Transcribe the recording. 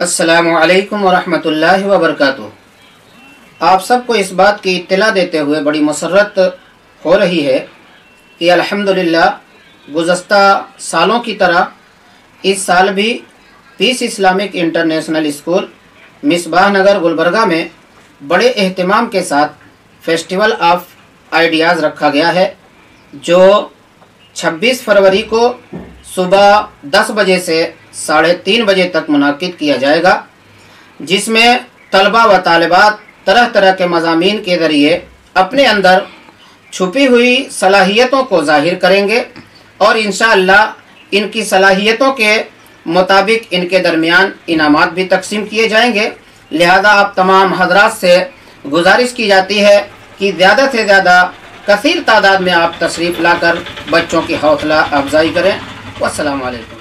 असलकम वरहमतुल्लाहि वबरकातुहू आप सबको इस बात की इत्तला देते हुए बड़ी मसरत हो रही है कि अल्हम्दुलिल्लाह गुज़श्ता सालों की तरह इस साल भी peace Islamic international school Misbah Nagar Gulbarga में बड़े अहतमाम के साथ फेस्टिवल ऑफ़ आइडियाज़ रखा गया है, जो 26 फरवरी को सुबह 10 बजे से साढ़े तीन बजे तक मुनद किया जाएगा, जिसमें तलबा व तालबात तरह तरह के मजामी के ज़रिए अपने अंदर छुपी हुई सलाहियतों को ज़ाहिर करेंगे और इन इनकी सलाहियतों के मुताबिक इनके दरमियान इनामात भी तकसीम किए जाएँगे। लिहाजा आप तमाम हजरात से गुजारिश की जाती है कि ज़्यादा से ज़्यादा कसीर तादाद में आप तशरीफ़ लाकर बच्चों की हौसला अफजाई करें। वालकम